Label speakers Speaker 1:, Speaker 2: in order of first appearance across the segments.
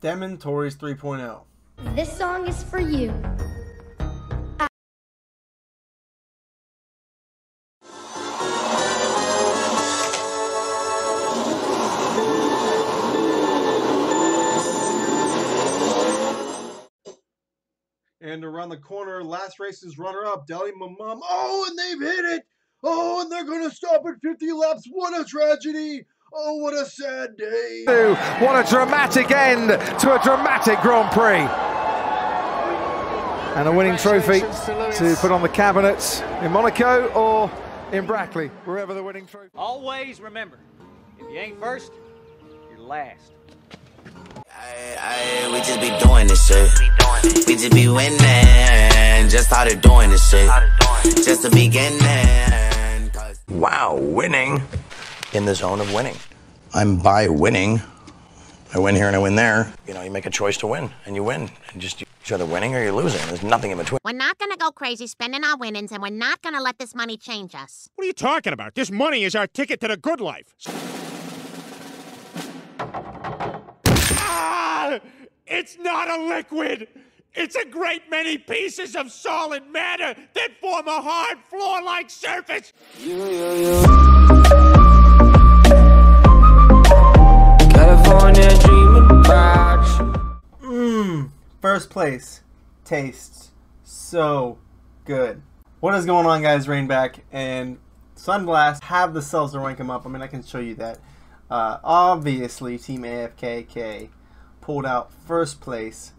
Speaker 1: Demontories 3.0.
Speaker 2: This song is for you.
Speaker 1: And around the corner, last race's runner-up, Deli Mamam. Oh, and they've hit it! Oh, and they're going to stop at 50 laps. What a tragedy! Oh, what a sad day!
Speaker 3: What a dramatic end to a dramatic Grand Prix. And a winning trophy to put on the cabinet in Monaco or in Brackley, wherever the winning trophy.
Speaker 4: Always remember, if you ain't first, you're last.
Speaker 5: I, I, we just be doing this shit. We just be winning. Just started doing this shit. Just the beginning.
Speaker 6: Wow, winning in the zone of winning. I'm by winning. I win here and I win there. You know, you make a choice to win and you win. And just you're either winning or you're losing. There's nothing in between.
Speaker 7: We're not gonna go crazy spending our winnings, and we're not gonna let this money change us.
Speaker 8: What are you talking about? This money is our ticket to the good life. Ah! It's not a liquid! It's a great many pieces of solid matter that form a hard floor like surface!
Speaker 1: First place. Tastes so good. What is going on, guys? Rainback and Sunblast have the cells to rank them up. I mean, I can show you that. Uh, obviously, Team AFKK pulled out first place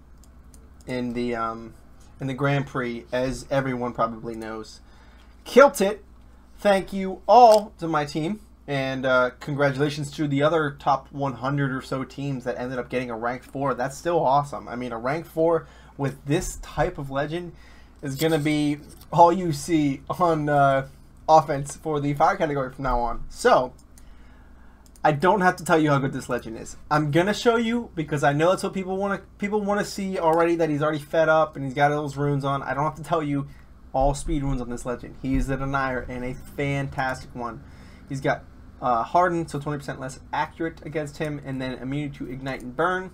Speaker 1: in the um, in the Grand Prix, as everyone probably knows. Kilt it. Thank you all to my team, and uh, congratulations to the other top 100 or so teams that ended up getting a rank four. That's still awesome. I mean, a rank four with this type of legend is going to be all you see on uh, offense for the fire category from now on. So, I don't have to tell you how good this legend is. I'm gonna show you because I know that's what people want to people want to see already. That he's already fed up and he's got those runes on. I don't have to tell you all speed runes on this legend. He is a denier and a fantastic one. He's got uh, hardened, so 20% less accurate against him, and then immunity to ignite and burn.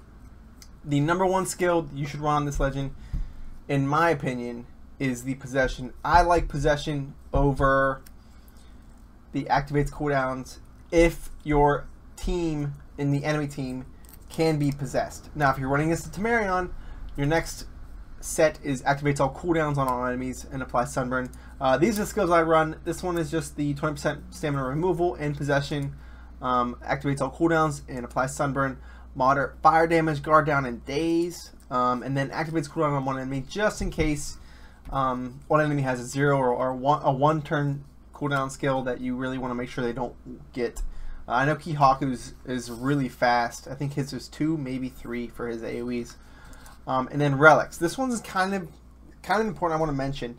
Speaker 1: The number one skill you should run on this legend, in my opinion, is the possession. I like possession over the activates cooldowns if your team in the enemy team can be possessed. Now, if you're running this to Tamarion, your next set is activates all cooldowns on all enemies and applies sunburn. Uh, these are the skills I run. This one is just the 20% stamina removal and possession. Um, activates all cooldowns and applies sunburn. Moderate fire damage, guard down, and daze. Um, and then activates cooldown on one enemy just in case um, one enemy has a zero or, or one, a one turn cooldown skill that you really want to make sure they don't get. Uh, I know Kihaku's is really fast. I think his is two, maybe three for his AoEs. Um, and then relics. This one's kind of kind of important. I want to mention.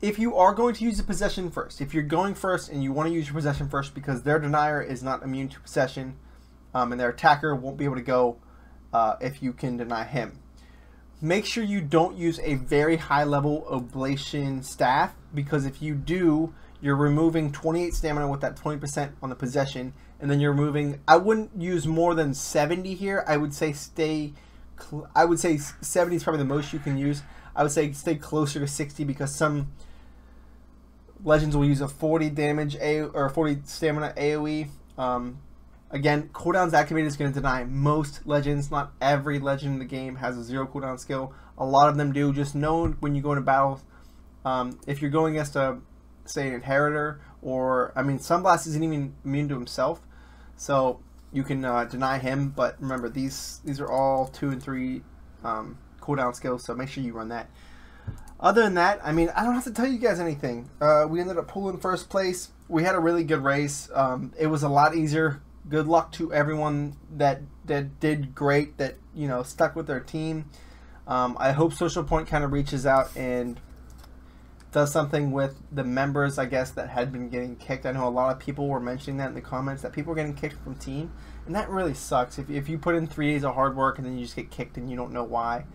Speaker 1: If you are going to use a possession first, if you're going first and you want to use your possession first because their denier is not immune to possession, um, and their attacker won't be able to go uh, if you can deny him. Make sure you don't use a very high level oblation staff because if you do, you're removing 28 stamina with that 20% on the possession, and then you're removing. I wouldn't use more than 70 here. I would say stay. I would say 70 is probably the most you can use. I would say stay closer to 60 because some legends will use a 40 damage a or 40 stamina AOE. Um, again, cooldowns activated is going to deny most legends. Not every legend in the game has a zero cooldown skill. A lot of them do. Just know when you go into battle, um, if you're going against a say an inheritor or I mean Sunblast isn't even immune to himself, so you can uh, deny him. But remember these these are all two and three um, cooldown skills, so make sure you run that. Other than that, I mean, I don't have to tell you guys anything. Uh, we ended up pulling first place. We had a really good race. Um, it was a lot easier. Good luck to everyone that that did great. That you know stuck with their team. Um, I hope Social Point kind of reaches out and does something with the members, I guess, that had been getting kicked. I know a lot of people were mentioning that in the comments that people were getting kicked from team, and that really sucks. If, if you put in three days of hard work and then you just get kicked and you don't know why,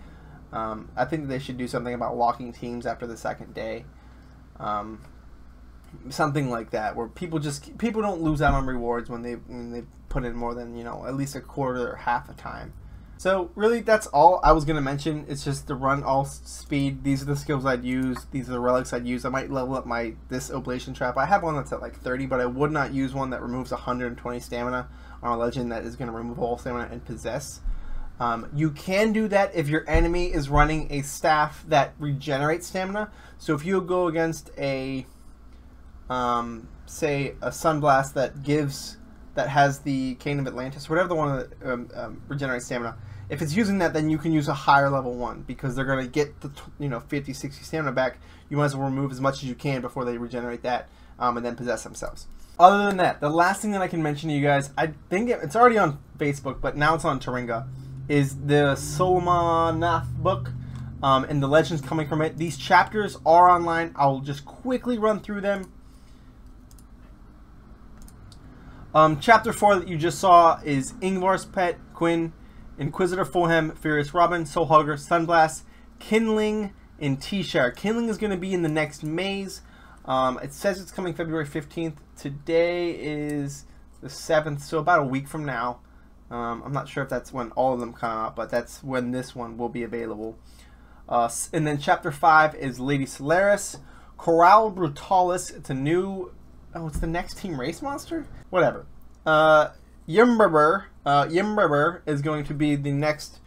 Speaker 1: um, I think they should do something about locking teams after the second day. Um, something like that, where people just people don't lose out on rewards when they when they put in more than you know at least a quarter or half a time. So really, that's all I was gonna mention. It's just the run all speed. These are the skills I'd use. These are the relics I'd use. I might level up my this oblation trap. I have one that's at like 30, but I would not use one that removes 120 stamina on a legend that is gonna remove all stamina and possess. Um, you can do that if your enemy is running a staff that regenerates stamina. So if you go against a, um, say, a Sunblast that gives, that has the Cane of Atlantis, whatever the one that um, um, regenerates stamina, if it's using that, then you can use a higher level one because they're going to get the you know 50, 60 stamina back. You might as well remove as much as you can before they regenerate that um, and then possess themselves. Other than that, the last thing that I can mention to you guys, I think it, it's already on Facebook, but now it's on Taringa, is the Solomanath book um, and the legends coming from it. These chapters are online. I'll just quickly run through them. Um, chapter 4 that you just saw is Ingvar's pet, Quinn, Inquisitor Fulham, Furious Robin, Soul Hugger, Sunblast, Kindling, and T-Shire. Kindling is going to be in the next maze. Um, it says it's coming February 15th. Today is the 7th, so about a week from now. Um, I'm not sure if that's when all of them come out, but that's when this one will be available. Uh, and then chapter 5 is Lady Solaris. Coral Brutalis, it's a new... Oh, it's the next Team Race monster? Whatever. Uh, Yimberber, uh, Yimberber is going to be the next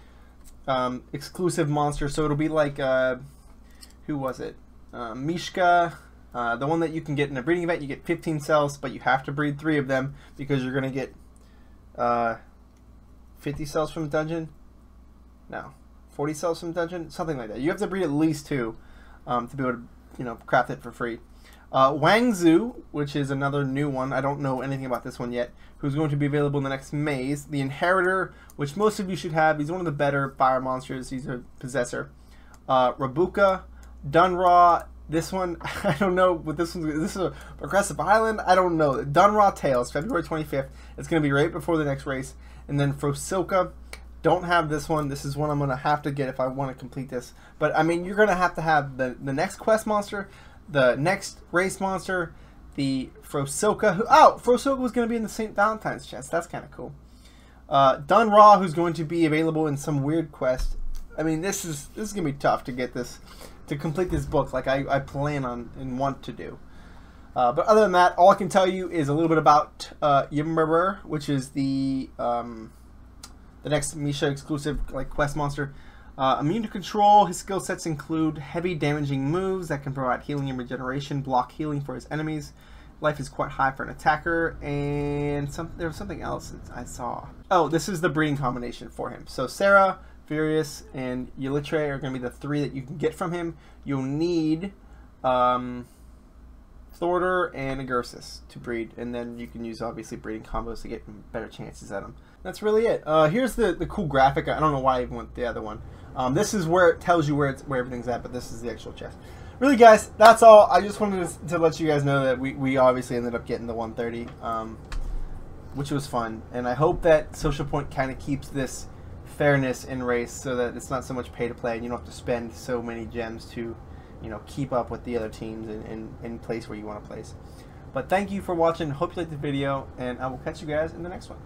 Speaker 1: um, exclusive monster. So it'll be like, uh, who was it? Uh, Mishka, uh, the one that you can get in a breeding event. You get 15 cells, but you have to breed three of them because you're going to get uh, 50 cells from dungeon. No, 40 cells from dungeon, something like that. You have to breed at least two um, to be able to, you know, craft it for free. Uh, Wang Zhu, which is another new one, I don't know anything about this one yet, who's going to be available in the next maze. The Inheritor, which most of you should have. He's one of the better fire monsters. He's a possessor. Uh, Rabuka, Dunraw. This one, I don't know what this one's. This is a Progressive Island. I don't know. Dunraw Tales, February 25th. It's going to be right before the next race. And then Frosilka, don't have this one. This is one I'm going to have to get if I want to complete this. But I mean, you're going to have to have the the next quest monster, the next race monster, the Frosilka. Who, oh, Frosilka was going to be in the St. Valentine's chest. That's kind of cool. Uh, who's going to be available in some weird quest. I mean, this is this is going to be tough to get this to complete this book like I, I plan on and want to do. Uh, but other than that, all I can tell you is a little bit about uh, Yimberber, which is the um, the next Misha exclusive like quest monster. Uh, immune to control, his skill sets include heavy damaging moves that can provide healing and regeneration, block healing for his enemies. Life is quite high for an attacker, and some there was something else I saw. Oh, this is the breeding combination for him. So Sarah, Furious, and Yelitre are going to be the three that you can get from him. You'll need um, Thorder and Agursis to breed, and then you can use obviously breeding combos to get better chances at them. That's really it. Uh, here's the, the cool graphic. I don't know why I even went the other one. Um, this is where it tells you where it's where everything's at, but this is the actual chest. Really, guys, that's all. I just wanted to, to let you guys know that we, we obviously ended up getting the 130, um, which was fun. And I hope that Social Point kind of keeps this fairness in race so that it's not so much pay to play and you don't have to spend so many gems to you know keep up with the other teams and in, place where you want to place. But thank you for watching. Hope you liked the video, and I will catch you guys in the next one.